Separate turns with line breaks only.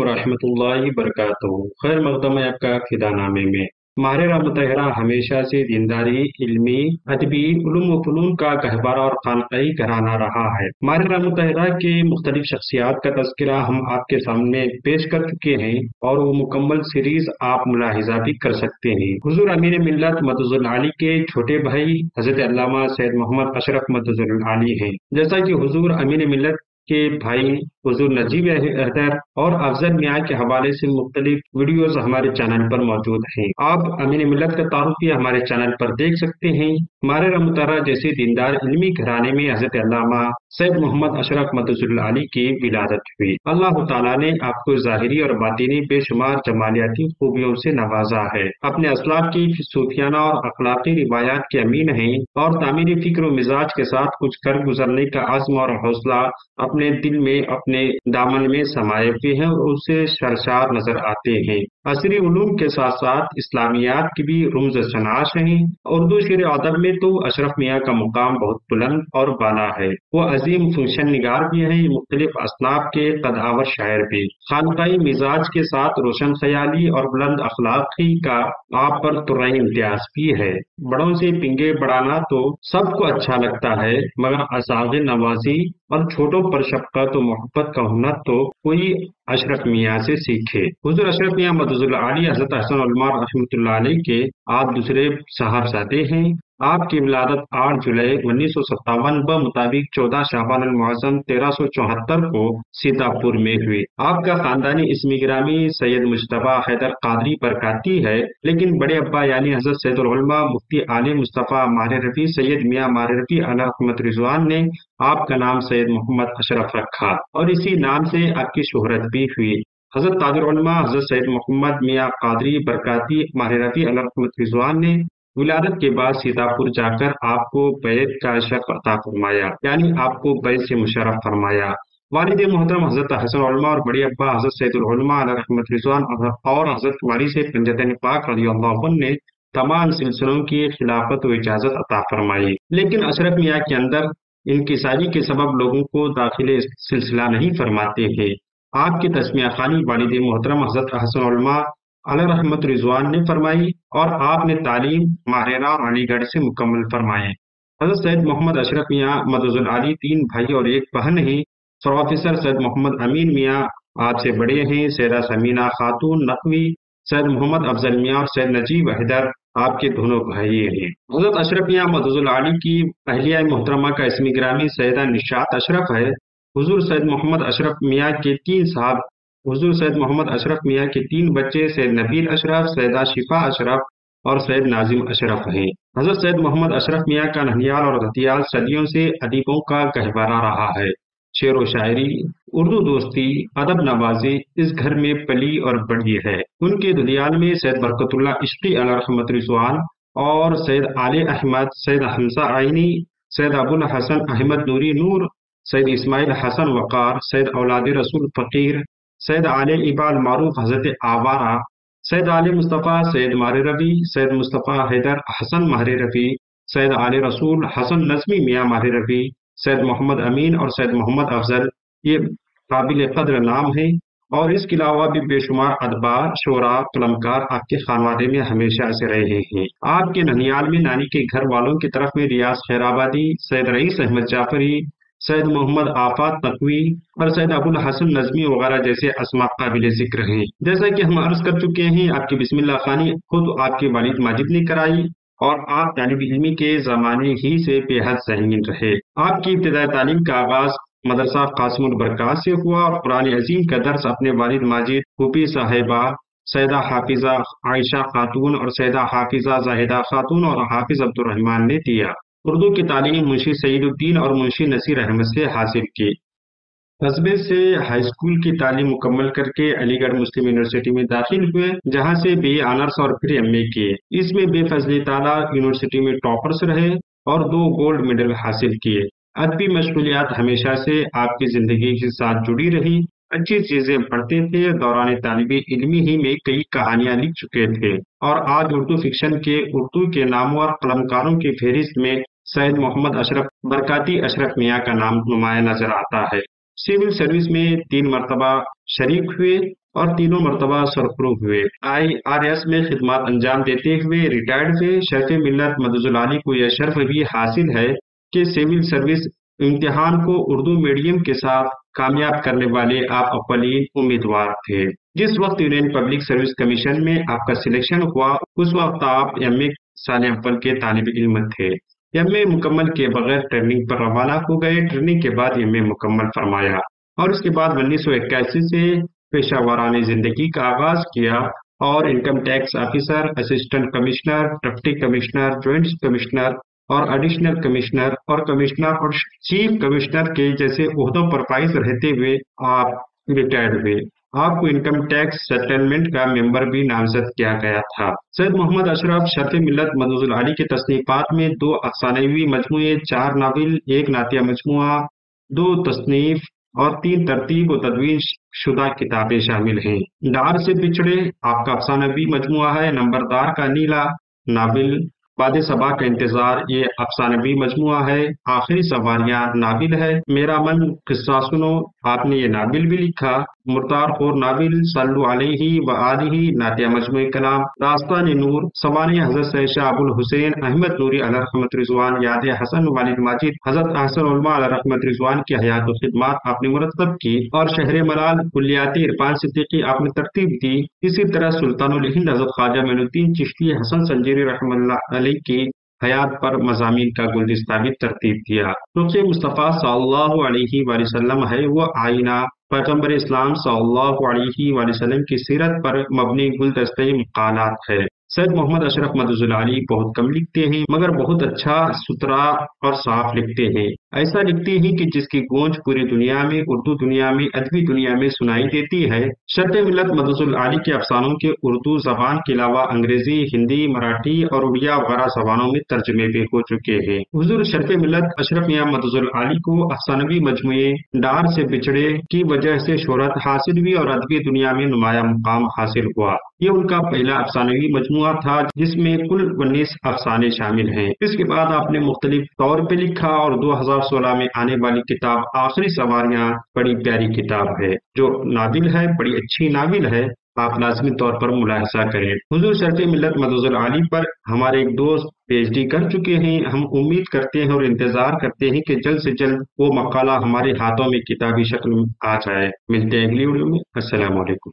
वरहमतुल्लाहि वरकातुहू खैर मकदम आपका खिदा नामे में माहिरा मुतहरा हमेशा से दीनदारी, इल्मी, अदबी फ़नून का गहबारा और खानकई घराना रहा है। माहिरा मुतहरा के मुख्तलिफ़ शख्सियात का तस्करा हम आपके सामने पेश कर चुके हैं और वो मुकम्मल सीरीज़ आप मुलाहिजा भी कर सकते हैं। हुजूर अमीर मिल्लत मदजुल आली के छोटे भाई हज़रत सैद मोहम्मद अशरफ मदजुल आली हैं। जैसा कि हुजूर अमीर मिल्लत के भाई हजूर नजीब अहदर और अफजल मियाँ के हवाले से मुख्तलिफ़ वीडियोज़ हमारे चैनल पर मौजूद हैं। आप अमीन मिलत का तारुफ भी हमारे चैनल पर देख सकते हैं। मारे रमतरा जैसे दीनदार इलमी घराने में हज़रत सैद मोहम्मद अशरफ मदजुल्लाली की विलादत हुई। अल्लाह ताला ने आपको ज़ाहिरी और बातिनी बेशुमार जमालियाती खूबियों से नवाजा है। अपने असलाफ की सूफियाना और अखलाकी रिवायात के अमीन हैं और तामीरी फ़िक्र मिजाज के साथ कुछ कर गुजरने का आज़म और हौसला अपने दिल में, अपने दामन में समाये हुए हैं और उससे शरशार नज़र आते हैं। असरी उलूम के साथ साथ इस्लामियात की भी रुमज शनाश हैं उर्दू शेर अदब में तो अशरफ मियाँ का मुकाम बहुत बुलंद और बाला है। वो अजीम फ़ंक्शन निगार भी हैं, मुख्तलिफ़ असनाब के कदावर शायर भी। खानकाई मिजाज के साथ रोशन ख्याली और बुलंद अखलाकी का आप पर तुरई इम्तियाज़ भी है। बड़ों से पिंगे बढ़ाना तो सबको अच्छा लगता है, मगर असाग नवाजी और छोटों पर शफकत और मोहब्बत का होना तो कोई अशरफ मियाँ से सीखे। हजूर अशरफ मियाँ मदजुल आली हज़रत हसन रहमत के आप दूसरे साहबजादे हैं। आपकी विलादत 8 जुलाई उन्नीस सौ सत्तावन ब मुताबिक 14 शाबान मुआजम तेरह को सीतापुर में हुई। आपका खानदानी इसमी ग्रामी सैयद मुशतबा हैदर कादरी बरकाती है, लेकिन बड़े अब्बा यानी हज़रत सैदुलमा मुफ्ती आली मुस्तफ़ा मार रफी सैयद मियाँ मार रफी अहमद रिजवान ने आपका नाम सैयद मोहम्मद अशरफ रखा और इसी नाम से आपकी शोहरत भी हुई। हज़रत ताजुलमा हज़रत सैद मोहम्मद मियाँ कादरी बरकाती माहिर रफी अहमद रिजवान ने विलादत के बाद सीतापुर जाकर आपको बैत का शर्फ अता फरमाया, यानी आपको बैत से मुशरफ फरमाया। वालिद मोहतरम हज़रत हसन और बड़ी अब्बा हज़रत सैदुलमा रहमत रिजवान और हज़रत वाली से पंजतन पाक रज़ी ने तमाम सिलसिलों की खिलाफत व इजाज़त अता फरमाई। लेकिन अशरफ मियाँ के अंदर इनकिसारी के सबब लोगों को दाखिल सिलसिला नहीं फरमाते थे। आपकी तस्मिया खानी वालिद मोहतरम हज़रत हसन रहमत रिजवान ने फरमाई और आपने तालीम माहरा अलीगढ़ से मुकम्मल फरमाए। हज़रत सैद मोहम्मद अशरफ मियाँ मदजुल अली तीन भाई और एक बहन है। प्रोफेसर सैद मोहम्मद अमीन मियाँ आपसे बड़े हैं। सैदा समीना खातून नकवी सैद मोहम्मद अफजल मियाँ और सैद नजीब हैदर आपके दोनों भाई हैं। हज़रत अशरफ मियाँ मदजुल अली की अहलिया मोहतरमा का इसमी ग्रामी सैदा निशात अशरफ है। हुजूर सैद मोहम्मद अशरफ मियाँ के तीन साहब हजूर सैद मोहम्मद अशरफ मियाँ के तीन बच्चे सैद नबील अशरफ सैदा शिफा अशरफ और सैद नाजिम अशरफ हैं। हज़रत सैद मोहम्मद अशरफ मियाँ का ननियाल और गतियाल सदियों से अदीबों का गहबारा रहा है। शेर व शायरी, उर्दू दोस्ती, अदब नवाजी इस घर में पली और बड़ी है। उनके ददियाल में सैद बरकतुल्ला इश्की रहमत रिजवान और सैद आल अहमद सैद हमसा आइनी सैद अबुल हसन अहमद नूरी नूर सैद इस्माइल हसन वक़ार सैद औलाद रसूल फ़कीर सैद आले इबाल मारूफ हज़रत आवारा, सैद आले मुस्तफ़ा सैद मार रबी, सैद मुस्तफ़ा हैदर हसन माहर रफ़ी सैद आले रसूल हसन नजमी मियाँ माहर रफ़ी सैद मोहम्मद अमीन और सैद मोहम्मद अफजल, ये काबिल कदर नाम है। और इसके अलावा भी बेशुमार अदबार, शोरा, कलमकार आपके खानवादे में हमेशा से रहे हैं। आपके ननियाल में नानी के घर वालों की तरफ़ में रियाज खैराबादी सैद रईस अहमद जाफरी सैद मोहम्मद आफात तकवी और सैद अबुल हसन नजमी वगैरह जैसे असमा काबिल ज़िक्र हैं। जैसा कि हम अर्ज़ कर चुके हैं, आपकी बिस्मिल्ला खानी खुद आपके वालिद माजिद ने कराई और आप तालब इलमी के जमाने ही से बेहद सहमीन रहे। आपकी इब्तदाई तालीम का आगाज़ मदरसा कासमुल बरकात से हुआ और कुरान अजीम का दर्स अपने वालिद माजिद हुपी साहिबा सैदा हाफिजा आयशा खातून और सैदा हाफिजा जाहिदा खातून और हाफिज अब्दुलरहमान ने दिया। उर्दू की तालीम मुंशी सईदुद्दीन और मुंशी नसीर अहमद से हासिल की। कस्बे से हाई स्कूल की तालीम मुकम्मल करके अलीगढ़ मुस्लिम यूनिवर्सिटी में दाखिल हुए, जहाँ से बी ऑनर्स और फिर एम किए। इसमें बेफजली ताला यूनिवर्सिटी में टॉपर्स रहे और दो गोल्ड मेडल हासिल किए। अदबी मशगूलियात हमेशा से आपकी ज़िंदगी के साथ जुड़ी रही। अच्छी चीज़ें पढ़ते थे, दौरान तालब इलमी ही में कई कहानियाँ लिख चुके थे। और आज उर्दू फिक्शन के उर्दू के नामवर कलमकारों की फहरिस्त में सैयद मोहम्मद अशरफ बरकाती अशरफ मियाँ का नाम नुमाया नज़र आता है। सिविल सर्विस में तीन मरतबा शरीक हुए और तीनों मरतबा सरफरू हुए। आई आर एस में खिदमत अंजाम देते हुए रिटायर्ड हुए। शर्फ मिलत मदजुलानी को यह शर्फ भी हासिल है कि सिविल सर्विस इम्तिहान को उर्दू मीडियम के साथ कामयाब करने वाले आप अव्वलीन उम्मीदवार थे। जिस वक्त यूनियन पब्लिक सर्विस कमीशन में आपका सिलेक्शन हुआ, उस वक्त आप एम ए साल के तालब इल्म थे। एम ए मुकम्मल के बगैर ट्रेनिंग पर रवाना हो गए। ट्रेनिंग के बाद एम ए मुकम्मल फरमाया। और उसके बाद उन्नीस सौ इक्यासी से पेशा वारानी ज़िंदगी का आगाज़ किया और income tax officer assistant commissioner deputy commissioner joint commissioner और एडिशनल कमिश्नर और कमिश्नर और चीफ कमिश्नर के जैसे उहदों पर फाइज रहते हुए आप रिटायर्ड हुए। आपको इनकम टैक्स सेटलमेंट का मेंबर भी नामजद किया गया था। सैद मोहम्मद अशरफ शर्फ मिलत मदूजुल अली के तसनीफात में दो अफसानवी मजमू चार नाविल, एक नातिया मजमु दो तसनीफ और तीन तरतीब व तदवीन शुदा किताबें शामिल हैं। डार से पिछड़े आपका अफसानवी मजमु है, नंबरदार का नीला, नाविल बाद सबा का इंतज़ार, ये अफसानवी मजमुआ है, आखिरी सवारियाँ नाबिल है। मेरा मन, किस्सा सुनो, आपने ये नाबिल भी लिखा। मुर्तार खोर नाबिल सल्लु अलैहि व आलिहि नातिया मजमू कलाम रास्ता नूर सवानिया हज़रत शाह अबुल हुसैन, अहमद नूरी रहमत रिजवान याद हसन वालिद माजिद, हज़रत अहसन रहमत रिजवान की हयात खिदमत आपने मुरतब की और शहर मलाल कुलियाती इरफान सिद्दीकी आपने तरतीब दी। इसी तरह सुल्तान हिंद हज़रत ख्वाजा मैनुद्दीन चिश्ती हसन संजीरी रहमल्ला की हयात पर मजामी का गुलदस्ता भी तरतीब दिया क्योंकि मुस्तफ़ा सल्लल्लाहु है, वो आईना पैगंबर इस्लाम सल्लल्लाहु की सीरत पर मबनी गुलदस्ते मकाल है। सैद मोहम्मद अशरफ मदजुल मदजुलाली बहुत कम लिखते हैं, मगर बहुत अच्छा सुथरा और साफ़ लिखते हैं। ऐसा लिखते हैं कि जिसकी गूंज पूरी दुनिया में, उर्दू दुनिया में, अदबी दुनिया में सुनाई देती है। शर्त मिलत मदजुल आली के अफसानों के उर्दू जबान के अलावा अंग्रेज़ी, हिंदी, मराठी और उड़िया वगैरह जबानों में तर्जमे भी हो चुके हैं। हजूर शर्फ मिलत अशरफ मियाँ मदजुल आली को अफसानवी मजमु डार से बिछड़े की वजह से शोहरत हासिल हुई और अदबी दुनिया में नुमाया मुकाम हासिल हुआ। ये उनका पहला अफसानवी मजमुआ था, जिसमें कुल उन्नीस अफसाने शामिल हैं। इसके बाद आपने मुख्तलिफ़ तौर पर लिखा और 2016 में आने वाली किताब आखिरी सवारियाँ, बड़ी प्यारी किताब है, जो नाविल है, बड़ी अच्छी नाविल है। आप लाजमी तौर पर मुलाहजा करें। हजूर शर्फ मिलत मदुजुल आली पर हमारे एक दोस्त पीएचडी कर चुके हैं। हम उम्मीद करते हैं और इंतज़ार करते हैं कि जल्द से जल्द वो मकाला हमारे हाथों में किताबी शक्ल में आ जाए। मिलते हैं अगली वीडियो में। वालेकुम